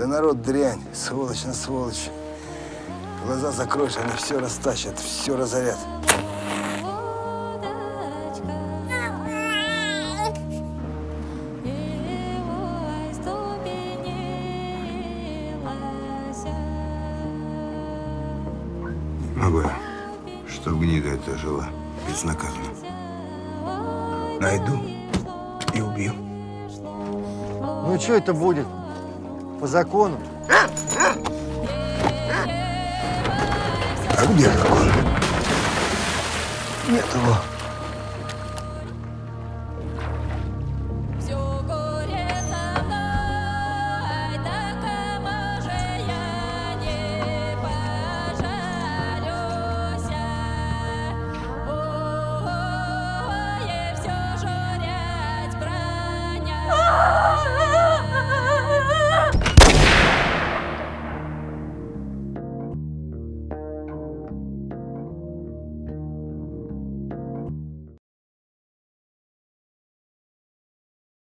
Да народ дрянь, сволочь на сволочь. Глаза закроешь, они все растащат, все разорят. Могу я, чтоб гнида эта жила безнаказанно. Найду и убью. Ну что это будет? По закону? А где закон? Нет его.